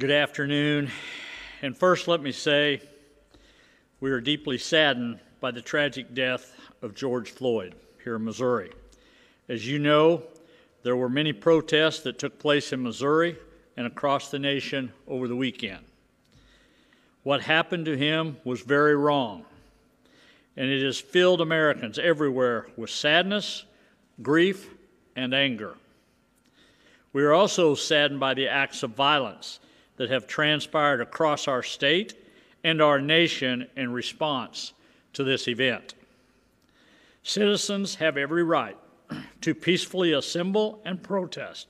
Good afternoon. And first, let me say we are deeply saddened by the tragic death of George Floyd here in Missouri. As you know, there were many protests that took place in Missouri and across the nation over the weekend. What happened to him was very wrong, and it has filled Americans everywhere with sadness, grief, and anger. We are also saddened by the acts of violence that have transpired across our state and our nation in response to this event. Citizens have every right to peacefully assemble and protest,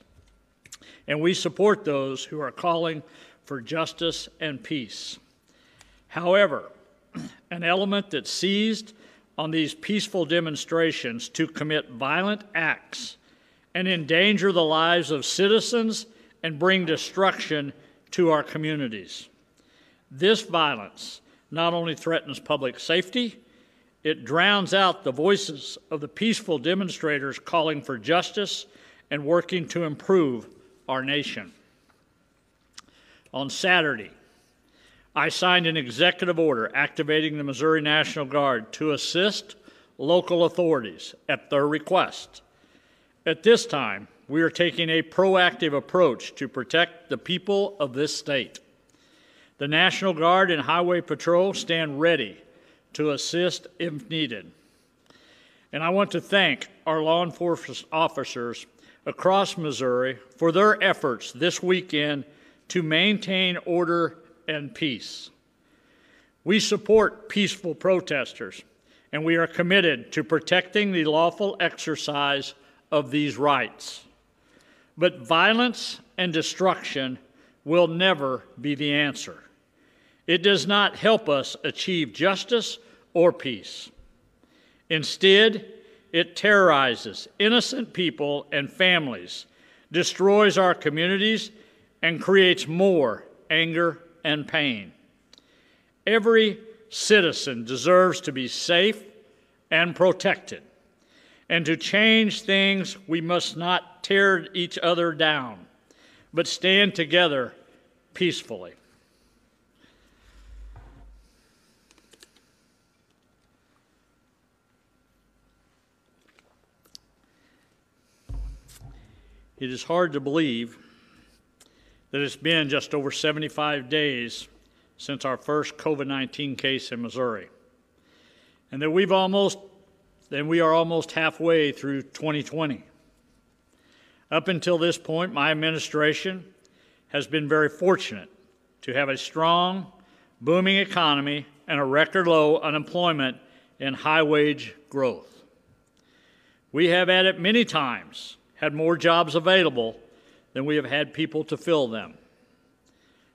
and we support those who are calling for justice and peace. However, an element that seized on these peaceful demonstrations to commit violent acts and endanger the lives of citizens and bring destruction to our communities. This violence not only threatens public safety, it drowns out the voices of the peaceful demonstrators calling for justice and working to improve our nation. On Saturday, I signed an executive order activating the Missouri National Guard to assist local authorities at their request. At this time, we are taking a proactive approach to protect the people of this state. The National Guard and Highway Patrol stand ready to assist if needed. And I want to thank our law enforcement officers across Missouri for their efforts this weekend to maintain order and peace. We support peaceful protesters, and we are committed to protecting the lawful exercise of these rights. But violence and destruction will never be the answer. It does not help us achieve justice or peace. Instead, it terrorizes innocent people and families, destroys our communities, and creates more anger and pain. Every citizen deserves to be safe and protected. And to change things, we must not tear each other down, but stand together peacefully. It is hard to believe that it's been just over 75 days since our first COVID 19 case in Missouri, and that we've almost then we are almost halfway through 2020. Up until this point, my administration has been very fortunate to have a strong, booming economy and a record low unemployment and high wage growth. We have at it many times had more jobs available than we have had people to fill them.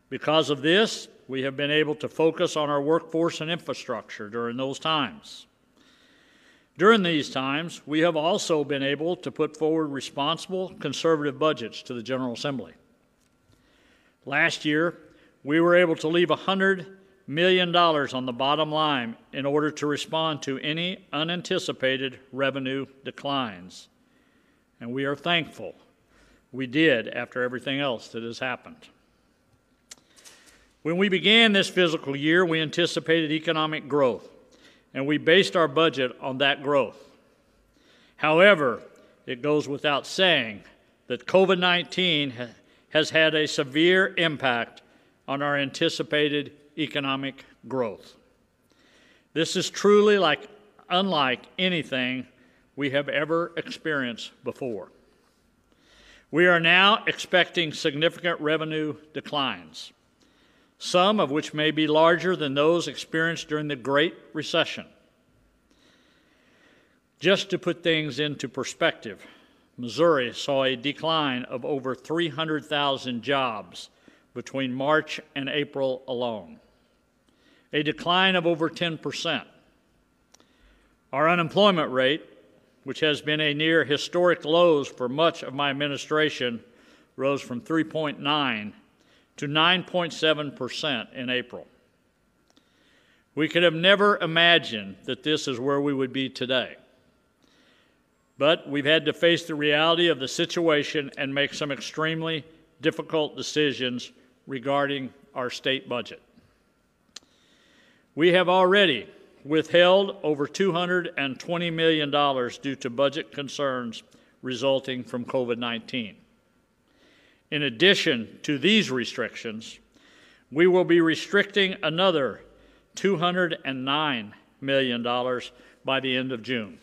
Because of this, we have been able to focus on our workforce and infrastructure during those times. During these times, we have also been able to put forward responsible, conservative budgets to the General Assembly. Last year, we were able to leave $100 million on the bottom line in order to respond to any unanticipated revenue declines. And we are thankful we did after everything else that has happened. When we began this fiscal year, we anticipated economic growth and we based our budget on that growth. However, it goes without saying that COVID 19 ha- has had a severe impact on our anticipated economic growth. This is truly like unlike anything we have ever experienced before. We are now expecting significant revenue declines some of which may be larger than those experienced during the Great Recession. Just to put things into perspective, Missouri saw a decline of over 300,000 jobs between March and April alone, a decline of over 10%. Our unemployment rate, which has been a near historic lows for much of my administration, rose from 3.9 to 9.7% in April. We could have never imagined that this is where we would be today. But we've had to face the reality of the situation and make some extremely difficult decisions regarding our state budget. We have already withheld over $220 million due to budget concerns resulting from COVID 19. In addition to these restrictions, we will be restricting another $209 million by the end of June.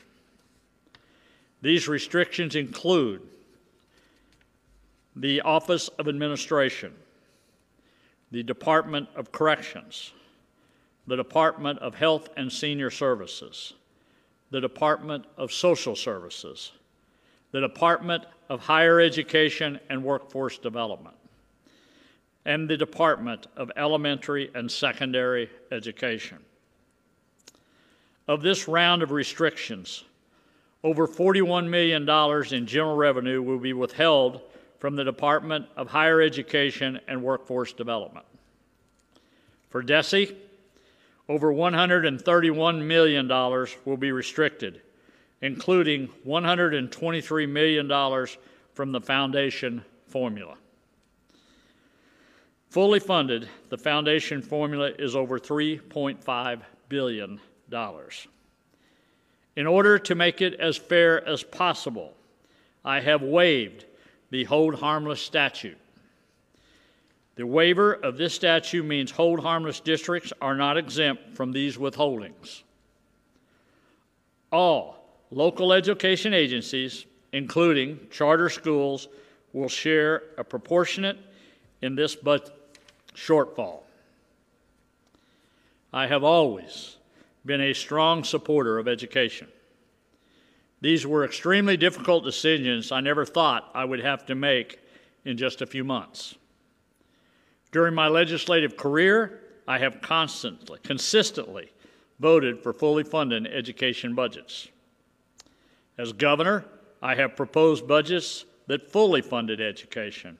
These restrictions include the Office of Administration, the Department of Corrections, the Department of Health and Senior Services, the Department of Social Services, the Department of Higher Education and Workforce Development, and the Department of Elementary and Secondary Education. Of this round of restrictions, over $41 million in general revenue will be withheld from the Department of Higher Education and Workforce Development. For DESE, over $131 million will be restricted, including $123 million from the foundation formula. Fully funded, the foundation formula is over $3.5 billion. In order to make it as fair as possible, I have waived the hold harmless statute. The waiver of this statute means hold harmless districts are not exempt from these withholdings. All local education agencies, including charter schools, will share a proportionate in this but shortfall. I have always been a strong supporter of education. These were extremely difficult decisions I never thought I would have to make in just a few months. During my legislative career, I have constantly, consistently voted for fully funded education budgets. As governor, I have proposed budgets that fully funded education.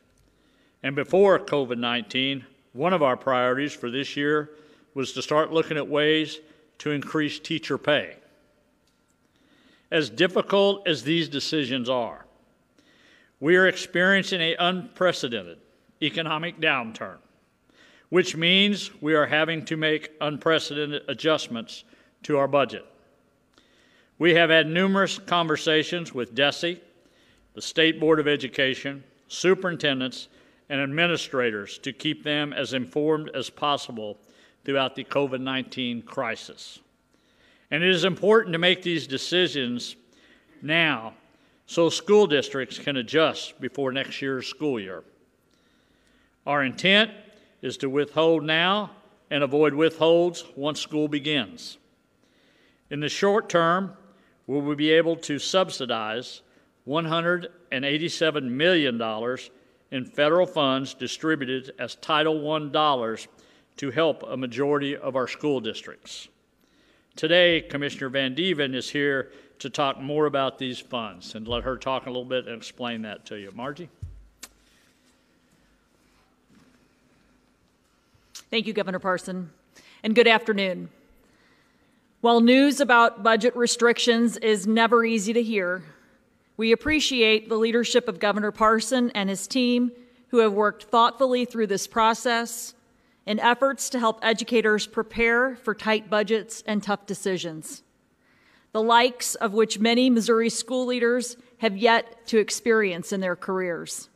And before COVID 19, one of our priorities for this year was to start looking at ways to increase teacher pay. As difficult as these decisions are, we are experiencing an unprecedented economic downturn, which means we are having to make unprecedented adjustments to our budget. We have had numerous conversations with DESE, the State Board of Education, superintendents, and administrators to keep them as informed as possible throughout the COVID 19 crisis. And it is important to make these decisions now so school districts can adjust before next year's school year. Our intent is to withhold now and avoid withholds once school begins. In the short term, we be able to subsidize $187 million in federal funds distributed as Title I dollars to help a majority of our school districts. Today, Commissioner Vandeven is here to talk more about these funds and let her talk a little bit and explain that to you. Margie? Thank you, Governor Parson, and good afternoon. While news about budget restrictions is never easy to hear, we appreciate the leadership of Governor Parson and his team who have worked thoughtfully through this process in efforts to help educators prepare for tight budgets and tough decisions, the likes of which many Missouri school leaders have yet to experience in their careers.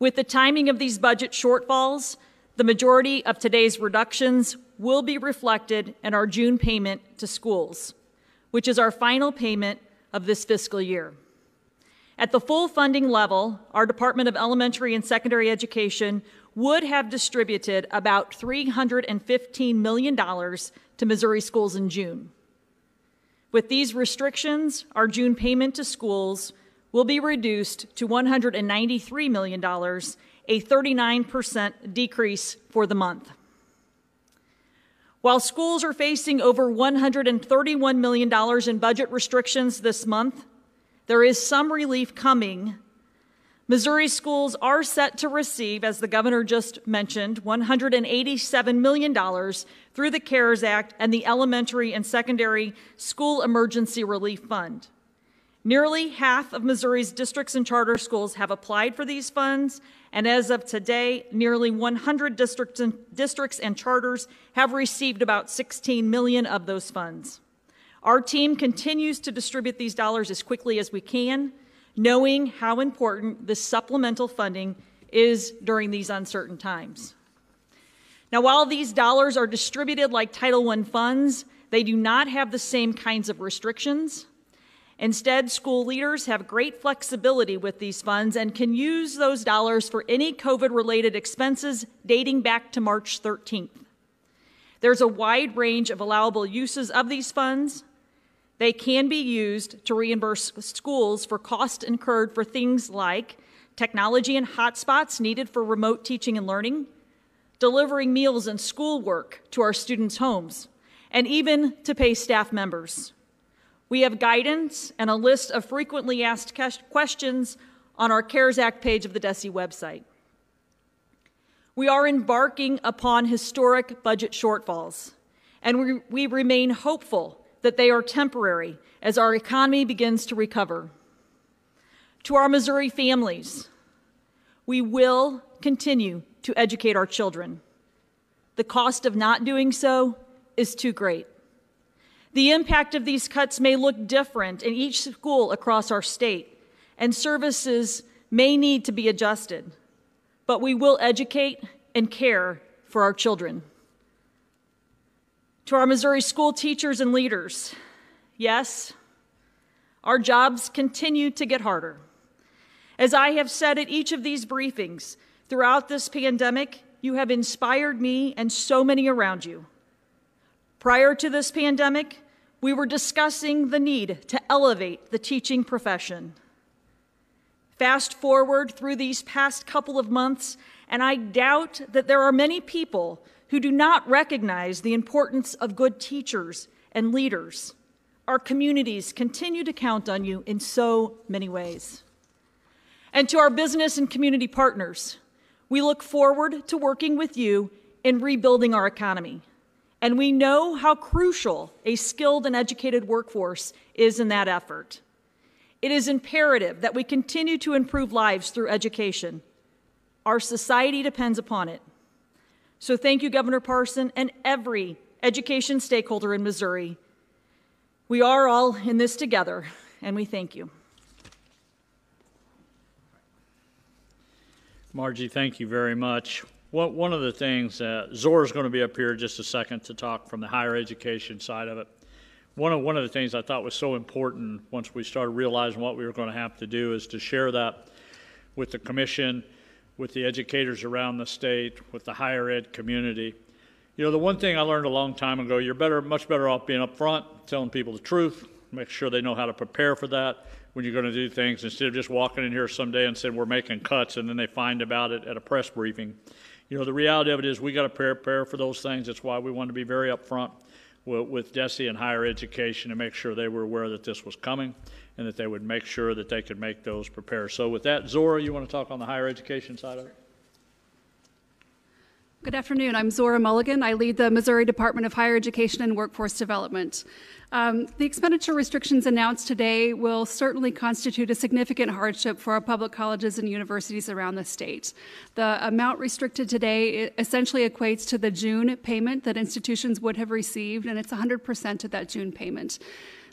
With the timing of these budget shortfalls, the majority of today's reductions will be reflected in our June payment to schools, which is our final payment of this fiscal year. At the full funding level, our Department of Elementary and Secondary Education would have distributed about $315 million to Missouri schools in June. With these restrictions, our June payment to schools will be reduced to $193 million a 39% decrease for the month. While schools are facing over $131 million in budget restrictions this month, there is some relief coming. Missouri schools are set to receive, as the governor just mentioned, $187 million through the CARES Act and the Elementary and Secondary School Emergency Relief Fund. Nearly half of Missouri's districts and charter schools have applied for these funds, and as of today, nearly 100 districts and, districts and charters have received about 16 million of those funds. Our team continues to distribute these dollars as quickly as we can, knowing how important this supplemental funding is during these uncertain times. Now, while these dollars are distributed like Title I funds, they do not have the same kinds of restrictions. Instead, school leaders have great flexibility with these funds and can use those dollars for any COVID related expenses dating back to March 13th. There's a wide range of allowable uses of these funds. They can be used to reimburse schools for costs incurred for things like technology and hotspots needed for remote teaching and learning, delivering meals and schoolwork to our students' homes, and even to pay staff members. We have guidance and a list of frequently asked questions on our CARES Act page of the DESE website. We are embarking upon historic budget shortfalls, and we, we remain hopeful that they are temporary as our economy begins to recover. To our Missouri families, we will continue to educate our children. The cost of not doing so is too great. The impact of these cuts may look different in each school across our state, and services may need to be adjusted, but we will educate and care for our children. To our Missouri school teachers and leaders, yes, our jobs continue to get harder. As I have said at each of these briefings, throughout this pandemic, you have inspired me and so many around you. Prior to this pandemic, we were discussing the need to elevate the teaching profession. Fast forward through these past couple of months, and I doubt that there are many people who do not recognize the importance of good teachers and leaders. Our communities continue to count on you in so many ways. And to our business and community partners, we look forward to working with you in rebuilding our economy. And we know how crucial a skilled and educated workforce is in that effort. It is imperative that we continue to improve lives through education. Our society depends upon it. So thank you, Governor Parson, and every education stakeholder in Missouri. We are all in this together, and we thank you. Margie, thank you very much. One of the things, uh, Zora's going to be up here just a second to talk from the higher education side of it. One of, one of the things I thought was so important once we started realizing what we were going to have to do is to share that with the commission, with the educators around the state, with the higher ed community. You know, the one thing I learned a long time ago, you're better, much better off being upfront, telling people the truth, make sure they know how to prepare for that when you're going to do things instead of just walking in here someday and saying we're making cuts and then they find about it at a press briefing you know, the reality of it is we got to prepare for those things. That's why we want to be very upfront with, with DESE and higher education to make sure they were aware that this was coming and that they would make sure that they could make those prepare. So with that, Zora, you want to talk on the higher education side of it? Good afternoon. I'm Zora Mulligan. I lead the Missouri Department of Higher Education and Workforce Development. Um, the expenditure restrictions announced today will certainly constitute a significant hardship for our public colleges and universities around the state. The amount restricted today essentially equates to the June payment that institutions would have received, and it's 100% of that June payment.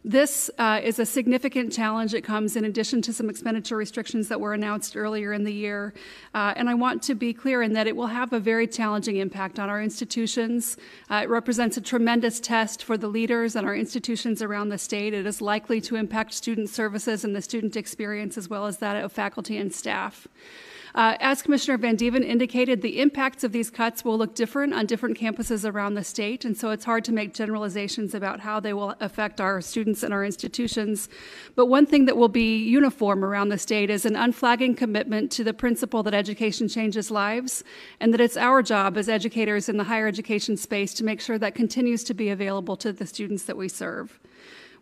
This uh, is a significant challenge. It comes in addition to some expenditure restrictions that were announced earlier in the year. Uh, and I want to be clear in that it will have a very challenging impact on our institutions. Uh, it represents a tremendous test for the leaders and our institutions around the state. It is likely to impact student services and the student experience as well as that of faculty and staff. Uh, as Commissioner Vandeven indicated, the impacts of these cuts will look different on different campuses around the state, and so it's hard to make generalizations about how they will affect our students and our institutions. But one thing that will be uniform around the state is an unflagging commitment to the principle that education changes lives, and that it's our job as educators in the higher education space to make sure that continues to be available to the students that we serve.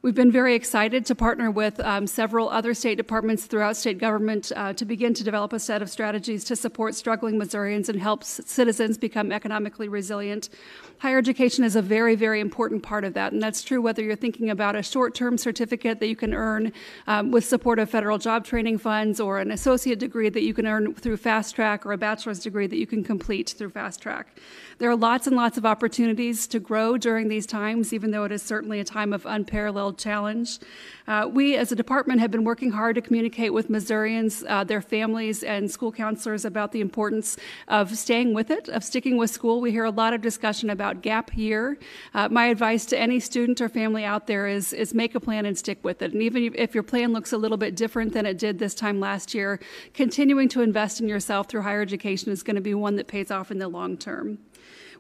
We've been very excited to partner with um, several other state departments throughout state government uh, to begin to develop a set of strategies to support struggling Missourians and help citizens become economically resilient. Higher education is a very, very important part of that, and that's true whether you're thinking about a short-term certificate that you can earn um, with support of federal job training funds, or an associate degree that you can earn through Fast Track, or a bachelor's degree that you can complete through Fast Track. There are lots and lots of opportunities to grow during these times, even though it is certainly a time of unparalleled challenge. Uh, we, as a department, have been working hard to communicate with Missourians, uh, their families, and school counselors about the importance of staying with it, of sticking with school. We hear a lot of discussion about gap year. Uh, my advice to any student or family out there is, is make a plan and stick with it. And even if your plan looks a little bit different than it did this time last year, continuing to invest in yourself through higher education is going to be one that pays off in the long term.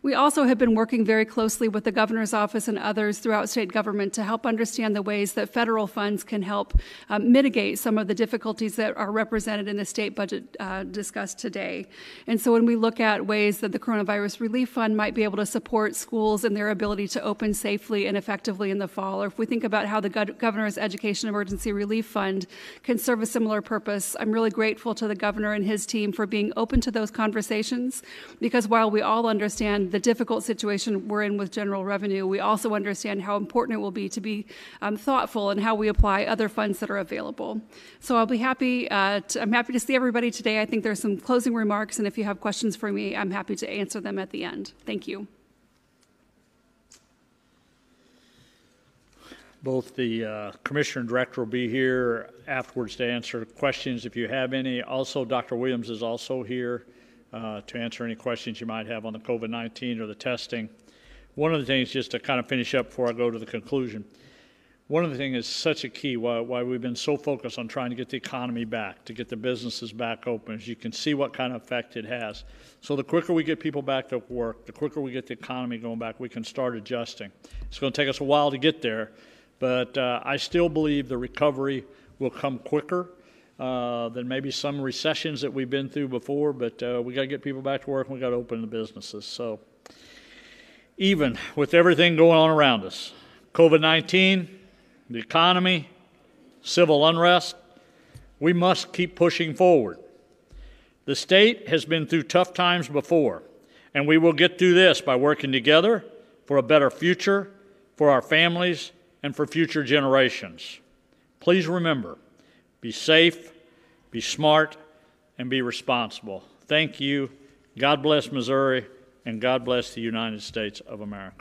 We also have been working very closely with the governor's office and others throughout state government to help understand the ways that federal funds can help um, mitigate some of the difficulties that are represented in the state budget uh, discussed today. And so when we look at ways that the Coronavirus Relief Fund might be able to support schools in their ability to open safely and effectively in the fall, or if we think about how the governor's Education Emergency Relief Fund can serve a similar purpose, I'm really grateful to the governor and his team for being open to those conversations because while we all understand the difficult situation we're in with general revenue, we also understand how important it will be to be um, thoughtful in how we apply other funds that are available. So I'll be happy. Uh, to, I'm happy to see everybody today. I think there's some closing remarks, and if you have questions for me, I'm happy to answer them at the end. Thank you. Both the uh, commissioner and director will be here afterwards to answer questions if you have any. Also, Dr. Williams is also here uh, to answer any questions you might have on the COVID-19 or the testing. One of the things, just to kind of finish up before I go to the conclusion, one of the things is such a key why, why we've been so focused on trying to get the economy back, to get the businesses back open, as you can see what kind of effect it has. So the quicker we get people back to work, the quicker we get the economy going back, we can start adjusting. It's going to take us a while to get there, but uh, I still believe the recovery will come quicker uh, than maybe some recessions that we've been through before. But uh, we got to get people back to work, and we got to open the businesses. So even with everything going on around us, COVID-19, the economy, civil unrest, we must keep pushing forward. The state has been through tough times before, and we will get through this by working together for a better future for our families and for future generations. Please remember be safe, be smart, and be responsible. Thank you. God bless Missouri, and God bless the United States of America.